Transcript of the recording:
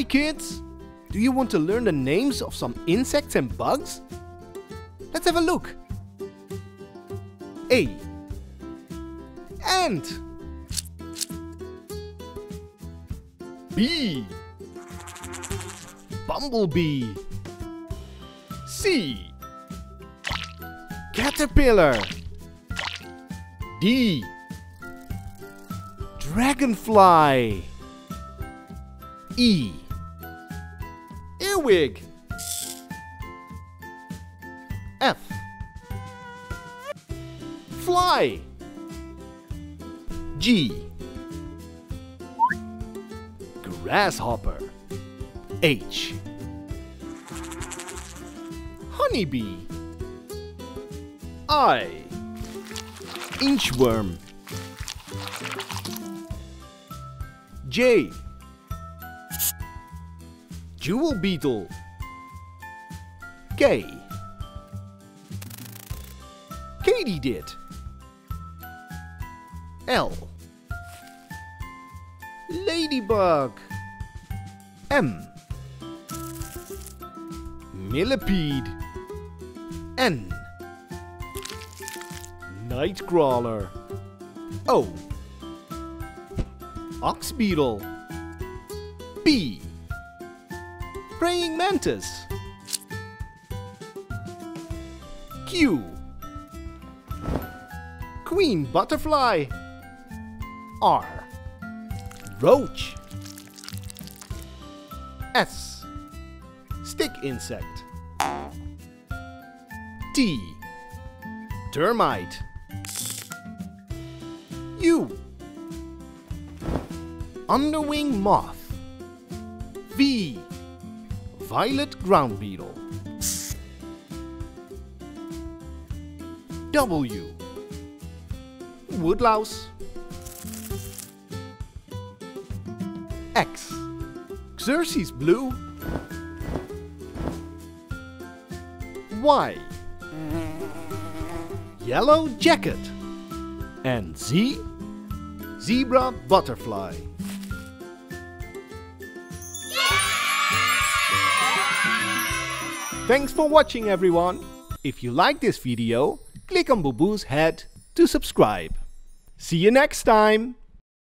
Hi kids! Do you want to learn the names of some insects and bugs? Let's have a look. A. Ant. B. Bumblebee. C. Caterpillar. D. Dragonfly. E. Earwig. F. Fly. G. Grasshopper. H. Honeybee. I. Inchworm. J. Jewel beetle. K. Katydid. L. Ladybug. M. Millipede. N. Nightcrawler. O. Ox beetle. B. Praying mantis. Q. Queen butterfly. R. Roach. S. Stick insect. T. Termite. U. Underwing moth. V. Violet ground beetle. W. Woodlouse. X. Xerces blue. Y. Yellow jacket. And Z. Zebra butterfly. Thanks for watching everyone. If you like this video, click on Baboo's head to subscribe. See you next time.